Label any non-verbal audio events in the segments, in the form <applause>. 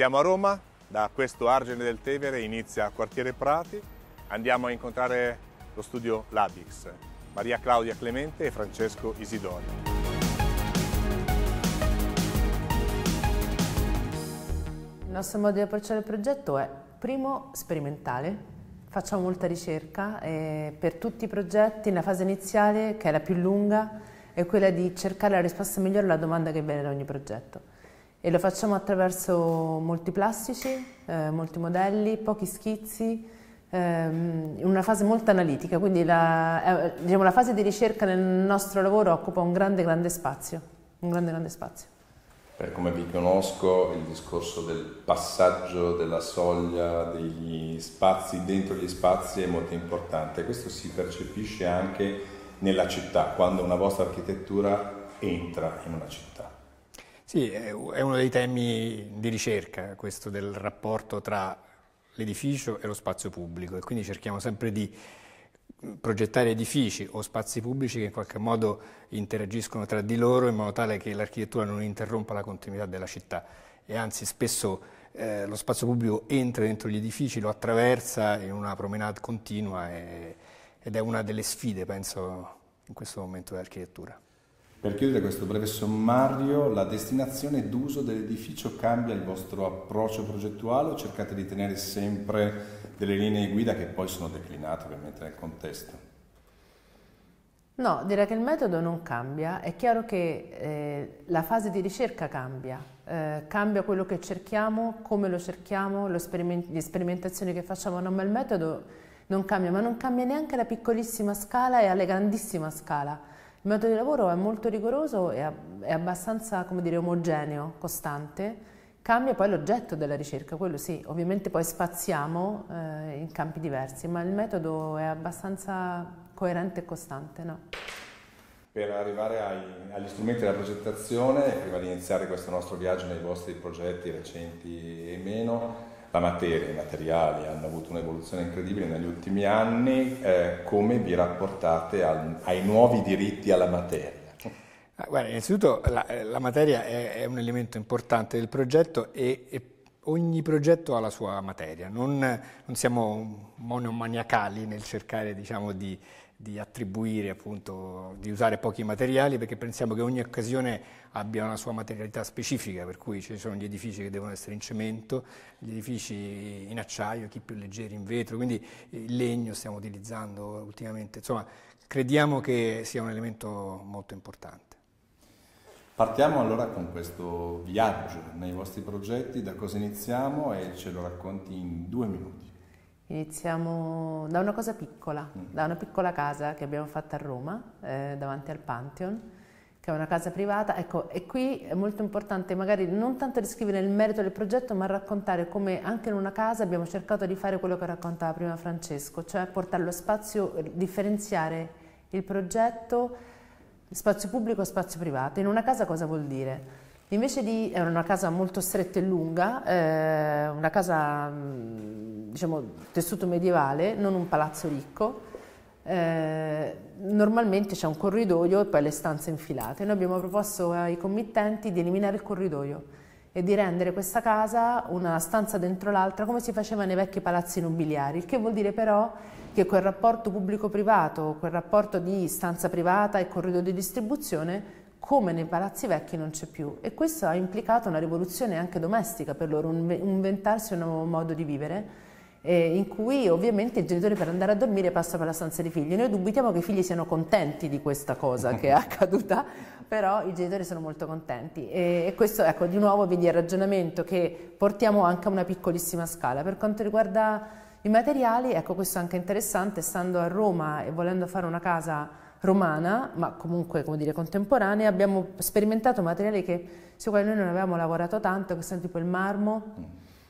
Siamo a Roma, da questo Argine del Tevere inizia Quartiere Prati, andiamo a incontrare lo studio Labix, Maria Claudia Clemente e Francesco Isidori. Il nostro modo di approcciare il progetto è primo sperimentale, facciamo molta ricerca e per tutti i progetti la fase iniziale, che è la più lunga, è quella di cercare la risposta migliore alla domanda che viene da ogni progetto. E lo facciamo attraverso molti plastici, eh, molti modelli, pochi schizzi, ehm, in una fase molto analitica, quindi la, eh, diciamo, la fase di ricerca nel nostro lavoro occupa un grande, grande spazio. Un grande, grande spazio. Per come vi conosco, il discorso del passaggio della soglia degli spazi dentro gli spazi è molto importante. Questo si percepisce anche nella città, quando una vostra architettura entra in una città. Sì, è uno dei temi di ricerca, questo del rapporto tra l'edificio e lo spazio pubblico e quindi cerchiamo sempre di progettare edifici o spazi pubblici che in qualche modo interagiscono tra di loro in modo tale che l'architettura non interrompa la continuità della città e anzi spesso eh, lo spazio pubblico entra dentro gli edifici, lo attraversa in una promenade continua e, ed è una delle sfide, penso, in questo momento dell'architettura. Per chiudere questo breve sommario, la destinazione d'uso dell'edificio cambia il vostro approccio progettuale o cercate di tenere sempre delle linee guida che poi sono declinate ovviamente nel contesto? No, direi che il metodo non cambia, è chiaro che eh, la fase di ricerca cambia, eh, cambia quello che cerchiamo, come lo cerchiamo, lo speriment le sperimentazioni che facciamo, no, ma il metodo non cambia, ma non cambia neanche alla piccolissima scala e alla grandissima scala. Il metodo di lavoro è molto rigoroso e è abbastanza come dire, omogeneo, costante, cambia poi l'oggetto della ricerca, quello sì, ovviamente poi spaziamo eh, in campi diversi, ma il metodo è abbastanza coerente e costante. No? Per arrivare ai, agli strumenti della progettazione, prima di iniziare questo nostro viaggio nei vostri progetti recenti e meno, la materia, i materiali hanno avuto un'evoluzione incredibile negli ultimi anni, eh, come vi rapportate al, ai nuovi diritti alla materia? Ah, guarda, innanzitutto la, la materia è, è, un elemento importante del progetto e, e, ogni progetto ha la sua materia, non, non siamo monomaniacali nel cercare diciamo, di, di attribuire, appunto, di usare pochi materiali perché pensiamo che ogni occasione abbia una sua materialità specifica, per cui ci sono gli edifici che devono essere in cemento, gli edifici in acciaio, chi più leggeri in vetro, quindi il legno stiamo utilizzando ultimamente, insomma crediamo che sia un elemento molto importante. Partiamo allora con questo viaggio nei vostri progetti, da cosa iniziamo e ce lo racconti in due minuti. Iniziamo da una cosa piccola, mm. da una piccola casa che abbiamo fatto a Roma, eh, davanti al Pantheon, che è una casa privata. Ecco, e qui è molto importante magari non tanto descrivere il merito del progetto, ma raccontare come anche in una casa abbiamo cercato di fare quello che raccontava prima Francesco, cioè portare lo spazio, differenziare il progetto spazio pubblico e spazio privato. In una casa cosa vuol dire? Invece di, era una casa molto stretta e lunga, eh, una casa diciamo tessuto medievale, non un palazzo ricco, eh, normalmente c'è un corridoio e poi le stanze infilate. Noi abbiamo proposto ai committenti di eliminare il corridoio e di rendere questa casa una stanza dentro l'altra come si faceva nei vecchi palazzi nobiliari, il che vuol dire però che quel rapporto pubblico-privato, quel rapporto di stanza privata e corridoio di distribuzione come nei palazzi vecchi non c'è più e questo ha implicato una rivoluzione anche domestica per loro, inventarsi un nuovo modo di vivere eh, in cui ovviamente i genitori per andare a dormire passano per la stanza dei figli. Noi dubitiamo che i figli siano contenti di questa cosa che è <laughs> accaduta, però i genitori sono molto contenti e, e questo ecco di nuovo vedi il ragionamento che portiamo anche a una piccolissima scala. Per quanto riguarda i materiali, ecco questo è anche interessante, stando a Roma e volendo fare una casa romana, ma comunque come dire contemporanea, abbiamo sperimentato materiali che, sui quali noi non avevamo lavorato tanto, che sono tipo il marmo,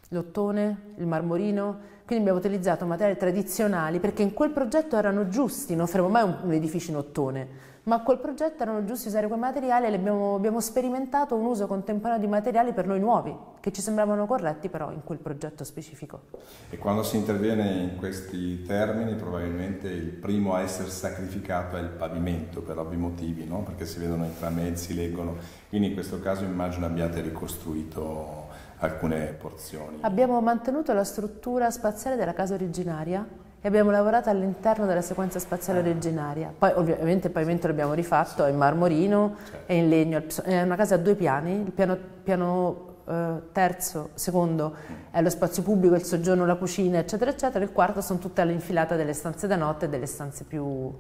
l'ottone, il marmorino, quindi abbiamo utilizzato materiali tradizionali perché in quel progetto erano giusti, non faremo mai un, un edificio in ottone, ma quel progetto erano giusti usare quei materiali e abbiamo, abbiamo, sperimentato un uso contemporaneo di materiali per noi nuovi, che ci sembravano corretti però in quel progetto specifico. E quando si interviene in questi termini probabilmente il primo a essere sacrificato è il pavimento per ovvi motivi, no? perché si vedono i tramezzi, si leggono, quindi in questo caso immagino abbiate ricostruito alcune porzioni. Abbiamo mantenuto la struttura spaziale della casa originaria e abbiamo lavorato all'interno della sequenza spaziale originaria. Poi ovviamente il pavimento l'abbiamo rifatto, è in marmorino, certo. è in legno, è una casa a due piani, il piano, piano eh, terzo, secondo è lo spazio pubblico, il soggiorno, la cucina, eccetera, eccetera, il quarto sono tutte all'infilata delle stanze da notte e delle stanze più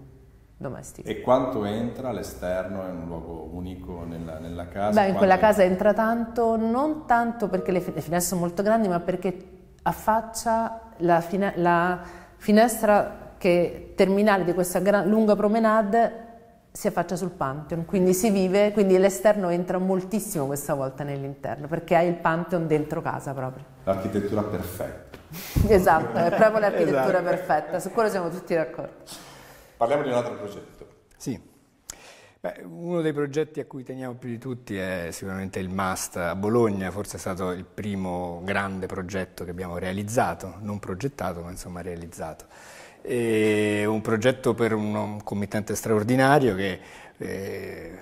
domestiche. E quanto entra all'esterno? È un luogo unico nella, nella casa? Beh, in quella casa entra tanto, non tanto perché le, le finestre sono molto grandi, ma perché affaccia la, la finestra che terminale di questa gran, lunga promenade si affaccia sul Pantheon, quindi si vive, quindi l'esterno entra moltissimo questa volta nell'interno, perché hai il Pantheon dentro casa proprio. L'architettura perfetta. <laughs> esatto, è proprio <laughs> l'architettura esatto. perfetta, su quello siamo tutti d'accordo. Parliamo di un altro progetto. Sì. Beh, uno dei progetti a cui teniamo più di tutti è sicuramente il MAST a Bologna, forse è stato il primo grande progetto che abbiamo realizzato, non progettato ma insomma realizzato. È un progetto per un committente straordinario che eh,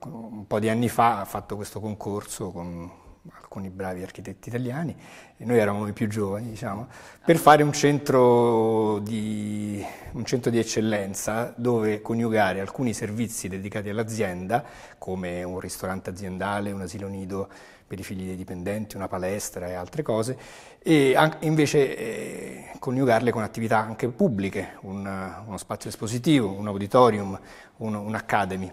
un po' di anni fa ha fatto questo concorso con alcuni bravi architetti italiani, e noi eravamo i più giovani, diciamo, per fare un centro, di, un centro di eccellenza dove coniugare alcuni servizi dedicati all'azienda, come un ristorante aziendale, un asilo nido per i figli dei dipendenti, una palestra e altre cose, e invece eh, coniugarle con attività anche pubbliche, un, uno spazio espositivo, un auditorium, un, un'academy.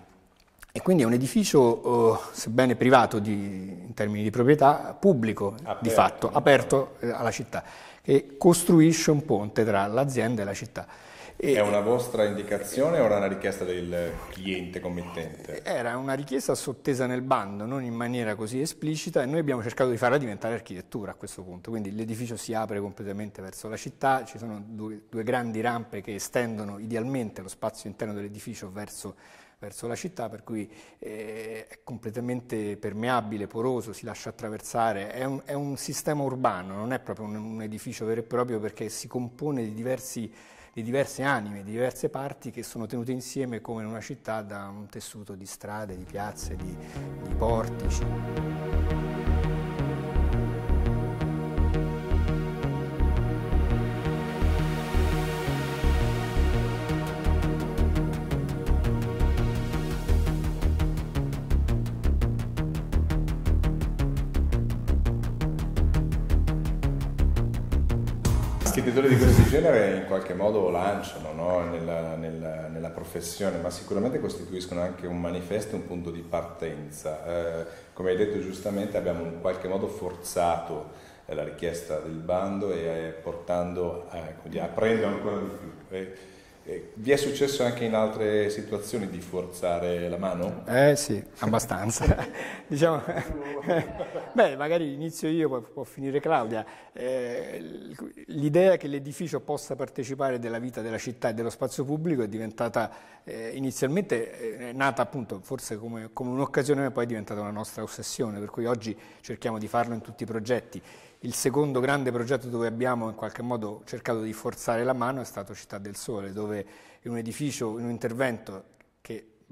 E quindi è un edificio, eh, sebbene privato di, in termini di proprietà, pubblico aperto, di fatto, aperto eh, alla città, che costruisce un ponte tra l'azienda e la città. E, è una vostra indicazione o era una richiesta del cliente committente? Era una richiesta sottesa nel bando, non in maniera così esplicita e noi abbiamo cercato di farla diventare architettura a questo punto, quindi l'edificio si apre completamente verso la città, ci sono due, due grandi rampe che estendono idealmente lo spazio interno dell'edificio verso verso la città, per cui eh, è completamente permeabile, poroso, si lascia attraversare, è un, è un sistema urbano, non è proprio un, un, edificio vero e proprio perché si compone di, diversi, di diverse anime, di diverse parti che sono tenute insieme come in una città da un tessuto di strade, di piazze, di, di portici. Architettori di questo genere in qualche modo lanciano no? nella, nella, nella, professione, ma sicuramente costituiscono anche un manifesto, un punto di partenza. Eh, come hai detto giustamente abbiamo in qualche modo forzato eh, la richiesta del bando e eh, portando, eh, aprendo ancora di più. Eh, vi è successo anche in altre situazioni di forzare la mano? Eh sì, abbastanza. <laughs> diciamo, <laughs> beh, magari inizio io, poi può finire Claudia. Eh, l'idea che l'edificio possa partecipare della vita della città e dello spazio pubblico è diventata eh, inizialmente è nata appunto forse come, come un'occasione, ma poi è diventata una nostra ossessione, per cui oggi cerchiamo di farlo in tutti i progetti. Il secondo grande progetto dove abbiamo in qualche modo cercato di forzare la mano è stato Città del Sole, dove in un edificio, in un intervento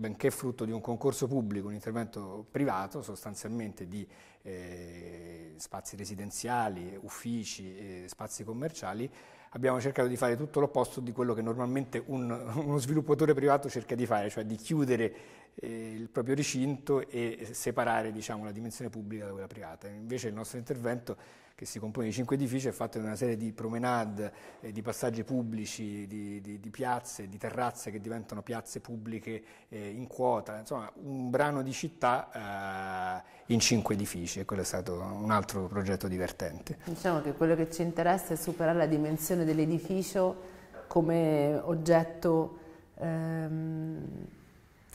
benché frutto di un concorso pubblico, un intervento privato sostanzialmente di eh, spazi residenziali, uffici, eh, spazi commerciali, abbiamo cercato di fare tutto l'opposto di quello che normalmente un, <laughs> uno sviluppatore privato cerca di fare, cioè di chiudere eh, il proprio recinto e separare diciamo, la dimensione pubblica da quella privata. Invece il nostro intervento che si compone di cinque edifici, è fatto di una serie di promenade, eh, di passaggi pubblici, di, di, di, piazze, di terrazze che diventano piazze pubbliche eh, in quota, insomma un brano di città eh, in cinque edifici e quello è stato un altro progetto divertente. Diciamo che quello che ci interessa è superare la dimensione dell'edificio come oggetto ehm,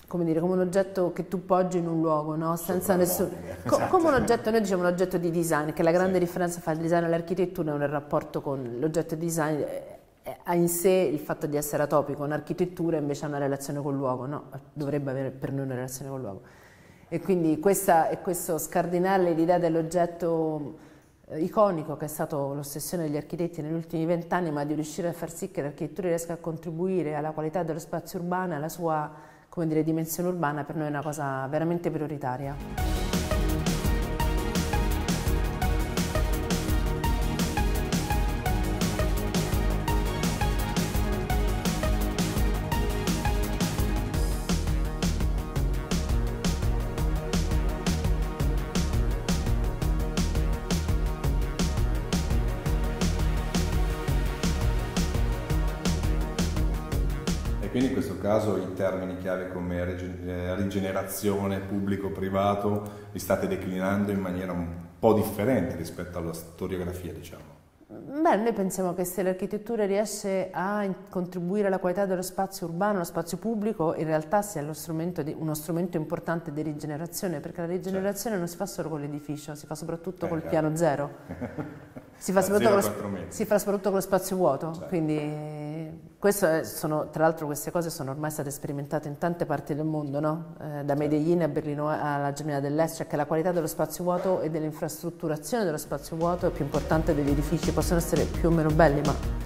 come, dire, come un oggetto che tu poggi in un luogo, no? senza nessun... Esatto. Come un oggetto, noi diciamo un oggetto di design, che la grande sì. differenza fra il design e l'architettura è nel rapporto con l'oggetto di design, ha in sé il fatto di essere atopico, un'architettura invece ha una relazione col luogo, no? dovrebbe avere per noi una relazione col luogo. E quindi questa, è questo scardinare l'idea dell'oggetto eh, iconico che è stato l'ossessione degli architetti negli ultimi vent'anni, ma di riuscire a far sì che l'architettura riesca a contribuire alla qualità dello spazio urbano alla sua come dire, dimensione urbana per noi è una cosa veramente prioritaria. Caso i termini chiave come eh, rigenerazione pubblico-privato li state declinando in maniera un po' differente rispetto alla storiografia, diciamo. Beh, noi pensiamo che se l'architettura riesce a contribuire alla qualità dello spazio urbano, lo spazio pubblico, in realtà sia di, uno strumento importante di rigenerazione, perché la rigenerazione certo. non si fa solo con l'edificio, si fa soprattutto eh, col chiaro. piano zero. <laughs> Si fa, soprattutto con lo, si fa soprattutto con lo spazio vuoto, certo. quindi sono, tra l'altro queste cose sono ormai state sperimentate in tante parti del mondo, no? eh, da Medellin a Berlino alla Germania dell'Est, cioè che la qualità dello spazio vuoto e dell'infrastrutturazione dello spazio vuoto è più importante degli edifici, possono essere più o meno belli, ma